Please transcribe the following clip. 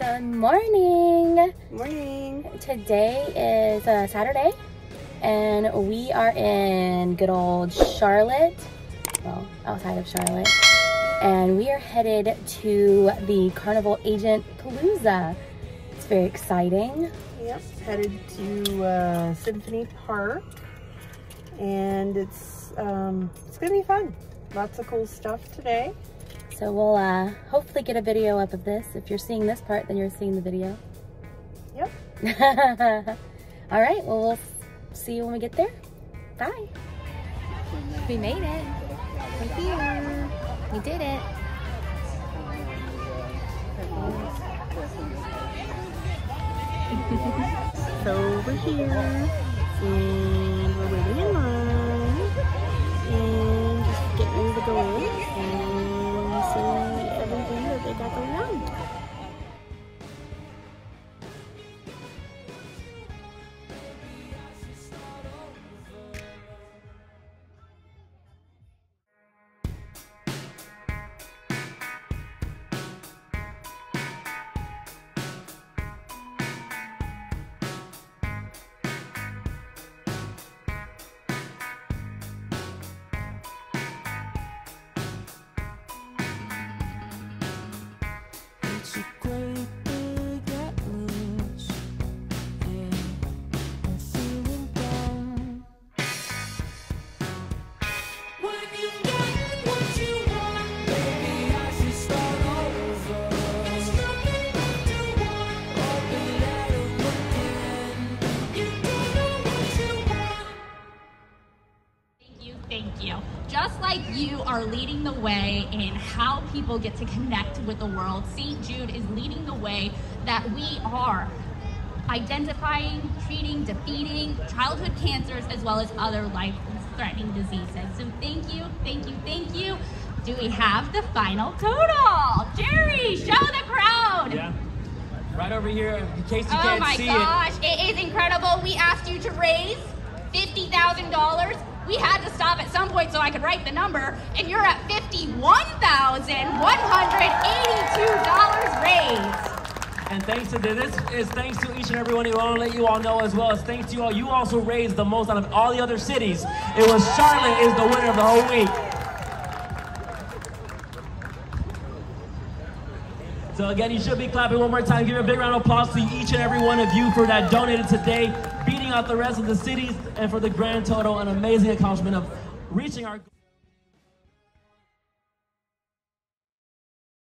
Good morning. Morning. Today is uh, Saturday and we are in good old Charlotte, well, outside of Charlotte. And we are headed to the Carnival Agent Palooza. It's very exciting. Yep, headed to uh, Symphony Park. And it's, um, it's gonna be fun. Lots of cool stuff today. So we'll uh, hopefully get a video up of this. If you're seeing this part, then you're seeing the video. Yep. All right, well, we'll see you when we get there. Bye. We made it. We're here. We did it. so we're here and we're waiting in line Thank you. Just like you are leading the way in how people get to connect with the world, St. Jude is leading the way that we are identifying, treating, defeating childhood cancers as well as other life threatening diseases. So thank you, thank you, thank you. Do we have the final total? Jerry, show the crowd. Yeah. Right over here, in case you Oh can't see it. Oh my gosh, it is incredible. We asked you to raise $50,000. We had to stop at some point so I could write the number, and you're at $51,182 raised. And thanks to this is thanks to each and every one of you. I want to let you all know as well as thanks to you all. You also raised the most out of all the other cities. It was Charlotte is the winner of the whole week. So again, you should be clapping one more time. Give a big round of applause to each and every one of you for that donated today, out the rest of the cities, and for the grand total, an amazing accomplishment of reaching our.